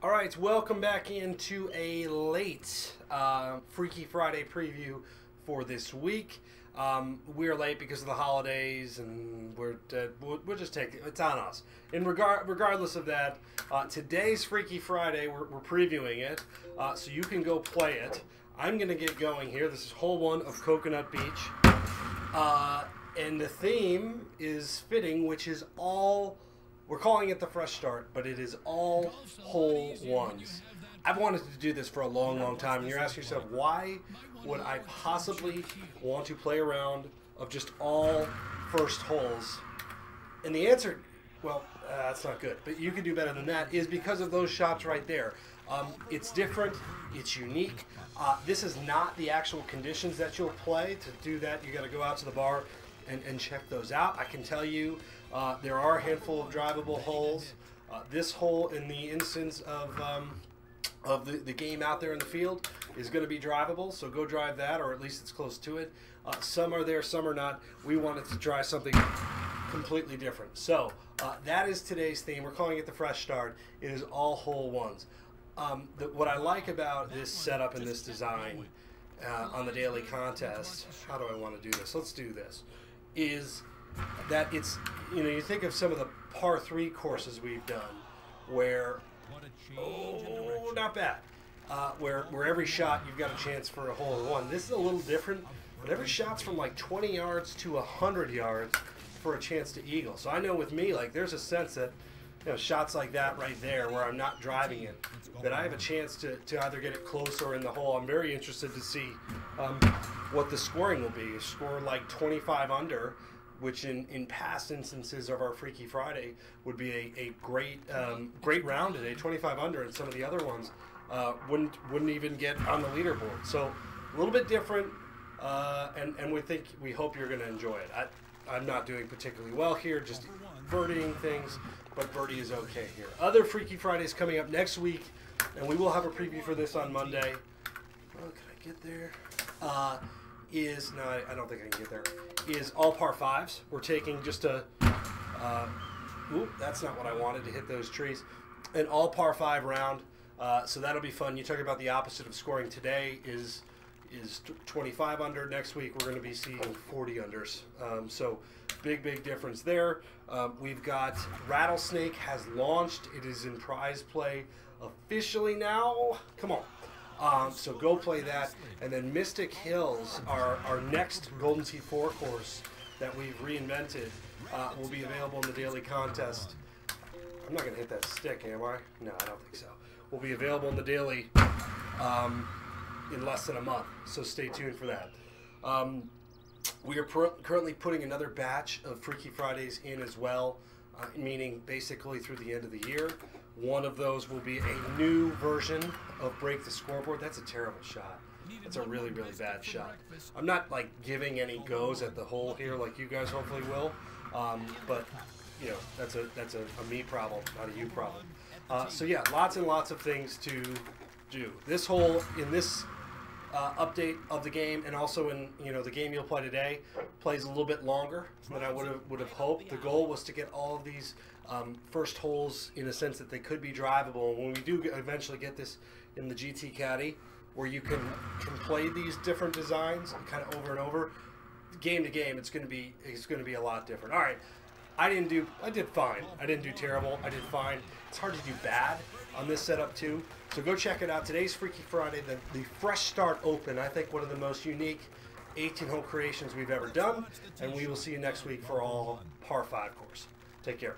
All right, welcome back into a late uh, Freaky Friday preview for this week. Um, we're late because of the holidays, and we're uh, we'll, we'll just take it. It's on us. In regard, regardless of that, uh, today's Freaky Friday, we're, we're previewing it, uh, so you can go play it. I'm gonna get going here. This is hole one of Coconut Beach, uh, and the theme is fitting, which is all. We're calling it the fresh start, but it is all hole ones. I've wanted to do this for a long, long time, and you're asking yourself, why would I possibly want to play around of just all first holes? And the answer, well, uh, that's not good, but you can do better than that, is because of those shots right there. Um, it's different, it's unique. Uh, this is not the actual conditions that you'll play. To do that, you got to go out to the bar and, and check those out. I can tell you uh, there are a handful of drivable holes. Uh, this hole, in the instance of um, of the, the game out there in the field, is going to be drivable. So go drive that, or at least it's close to it. Uh, some are there, some are not. We wanted to try something completely different. So uh, that is today's theme. We're calling it the fresh start. It is all hole ones. Um, the, what I like about this setup and this design uh, on the daily contest, how do I want to do this? Let's do this. Is that it's you know you think of some of the par three courses we've done where oh not bad uh, where where every shot you've got a chance for a hole in one. This is a little different, but every shot's from like 20 yards to 100 yards for a chance to eagle. So I know with me like there's a sense that you know shots like that right there where I'm not driving it that I have a chance to, to either get it close or in the hole. I'm very interested to see um, what the scoring will be. Score like 25 under which in, in past instances of our Freaky Friday would be a, a great um, great round today, 25 under, and some of the other ones uh, wouldn't wouldn't even get on the leaderboard. So a little bit different, uh, and and we think we hope you're going to enjoy it. I, I'm not doing particularly well here, just birdieing things, but birdie is okay here. Other Freaky Fridays coming up next week, and we will have a preview for this on Monday. Oh, can I get there? Uh, is no, I, I don't think I can get there. Is all par fives. We're taking just a. Uh, oop, that's not what I wanted to hit those trees. An all par five round. Uh, so that'll be fun. You talk about the opposite of scoring today is is 25 under. Next week we're going to be seeing 40 unders. Um, so big big difference there. Um, we've got Rattlesnake has launched. It is in prize play officially now. Come on. Um, so go play that. And then Mystic Hills, our, our next Golden Tee Fore course that we've reinvented, uh, will be available in the daily contest. I'm not going to hit that stick, am I? No, I don't think so. Will be available in the daily um, in less than a month. So stay tuned for that. Um, we are currently putting another batch of Freaky Fridays in as well, uh, meaning basically through the end of the year. One of those will be a new version of Break the Scoreboard. That's a terrible shot. That's a really, really bad shot. I'm not like giving any goes at the hole here like you guys hopefully will, um, but you know that's a that's a, a me problem, not a you problem. Uh, so yeah, lots and lots of things to do. This hole in this uh, update of the game, and also in you know the game you'll play today, plays a little bit longer than I would have would have hoped. The goal was to get all of these um, first holes in a sense that they could be drivable. And when we do eventually get this in the GT Caddy, where you can can play these different designs kind of over and over, game to game, it's going to be it's going to be a lot different. All right, I didn't do I did fine. I didn't do terrible. I did fine. It's hard to do bad on this setup too. So go check it out. Today's Freaky Friday, the, the Fresh Start Open. I think one of the most unique 18 hole creations we've ever done. And we will see you next week for all par 5 course. Take care.